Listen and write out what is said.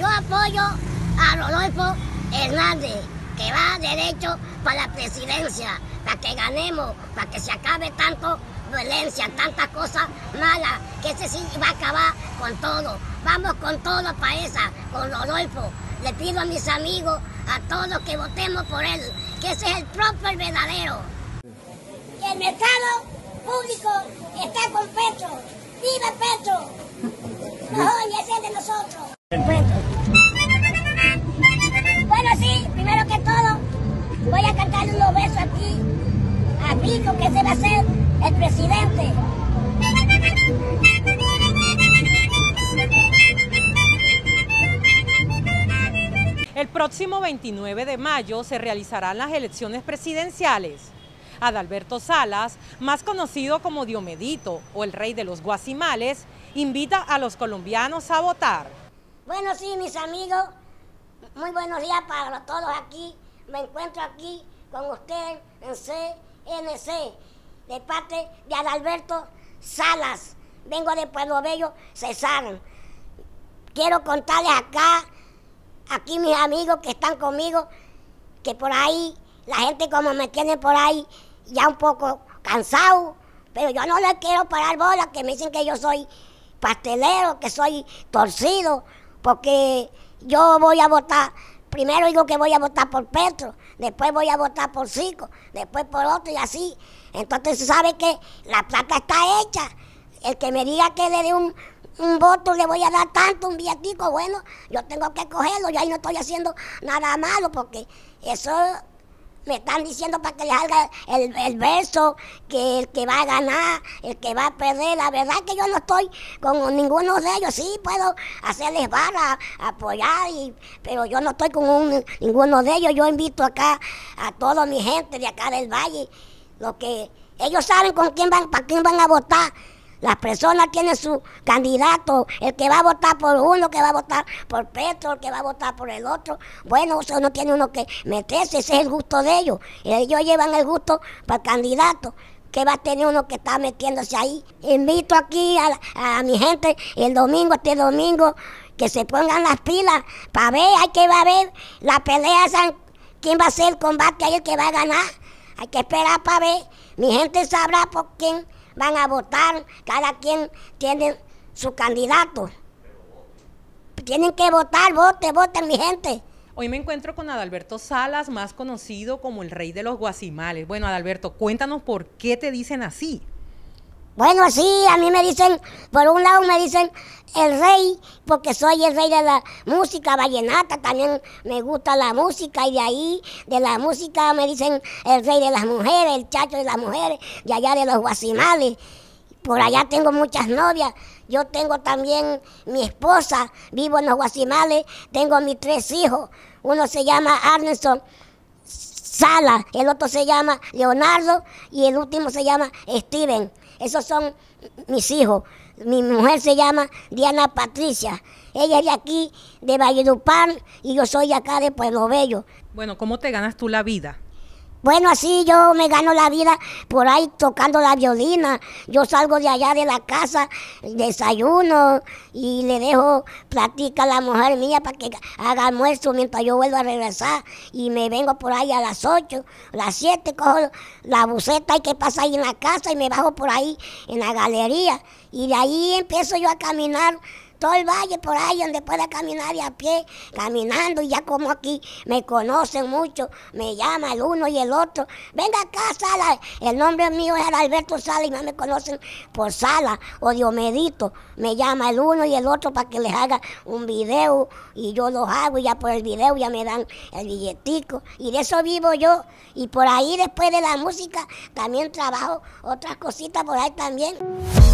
Yo apoyo a Rodolfo Hernández, que va derecho para la presidencia, para que ganemos, para que se acabe tanto violencia, tantas cosas malas, que ese sí va a acabar con todo. Vamos con todo para esa, con Rodolfo. Le pido a mis amigos, a todos que votemos por él, que ese es el propio, el verdadero. El mercado público está con Petro. ¡Viva Petro! No, ese es de nosotros. Bueno, que se va a ser el presidente. El próximo 29 de mayo se realizarán las elecciones presidenciales. Adalberto Salas, más conocido como Diomedito o el rey de los guasimales, invita a los colombianos a votar. Bueno, sí, mis amigos, muy buenos días para todos aquí. Me encuentro aquí con ustedes en CNC, de parte de Adalberto Salas. Vengo de Pueblo Bello, Cesar. Quiero contarles acá, aquí mis amigos que están conmigo, que por ahí, la gente como me tiene por ahí, ya un poco cansado, pero yo no le quiero parar bola, que me dicen que yo soy pastelero, que soy torcido, porque yo voy a votar, primero digo que voy a votar por Petro, después voy a votar por Cico, después por otro y así. Entonces sabe que la plata está hecha. El que me diga que le dé un, un voto le voy a dar tanto, un billetico, bueno, yo tengo que cogerlo, yo ahí no estoy haciendo nada malo, porque eso me están diciendo para que le haga el, el, verso, que el que va a ganar, el que va a perder. La verdad que yo no estoy con ninguno de ellos. Sí, puedo hacerles barra, apoyar, y, pero yo no estoy con un, ninguno de ellos. Yo invito acá a toda mi gente de acá del valle, lo que ellos saben con quién van, para quién van a votar. Las personas tienen su candidato, el que va a votar por uno, que va a votar por Petro, el que va a votar por el otro. Bueno, eso no tiene uno que meterse, ese es el gusto de ellos. Ellos llevan el gusto para el candidato que va a tener uno que está metiéndose ahí. Invito aquí a, a mi gente el domingo, este domingo, que se pongan las pilas para ver, hay que va a ver la pelea, quién va a ser el combate ahí, el que va a ganar. Hay que esperar para ver. Mi gente sabrá por quién van a votar, cada quien tiene su candidato. Tienen que votar, voten, voten mi gente. Hoy me encuentro con Adalberto Salas, más conocido como el rey de los guasimales. Bueno, Adalberto, cuéntanos por qué te dicen así. Bueno, sí, a mí me dicen, por un lado me dicen el rey, porque soy el rey de la música vallenata, también me gusta la música y de ahí, de la música me dicen el rey de las mujeres, el chacho de las mujeres, de allá de los guasimales. Por allá tengo muchas novias, yo tengo también mi esposa, vivo en los guasimales, tengo mis tres hijos, uno se llama Arneson Sala, el otro se llama Leonardo y el último se llama Steven. Esos son mis hijos. Mi mujer se llama Diana Patricia. Ella es de aquí, de Valledupar, y yo soy de acá de Pueblo Bello. Bueno, ¿cómo te ganas tú la vida? Bueno, así yo me gano la vida por ahí tocando la violina. Yo salgo de allá de la casa, desayuno y le dejo platica a la mujer mía para que haga almuerzo mientras yo vuelvo a regresar. Y me vengo por ahí a las 8, las 7, cojo la buceta y que pasa ahí en la casa y me bajo por ahí en la galería. Y de ahí empiezo yo a caminar todo el valle por ahí donde pueda caminar y a pie, caminando, y ya como aquí me conocen mucho, me llama el uno y el otro. Venga acá, Sala, el nombre mío es Alberto Sala y no me conocen por Sala o Diomedito. Me llama el uno y el otro para que les haga un video y yo los hago y ya por el video ya me dan el billetico. Y de eso vivo yo. Y por ahí después de la música también trabajo otras cositas por ahí también.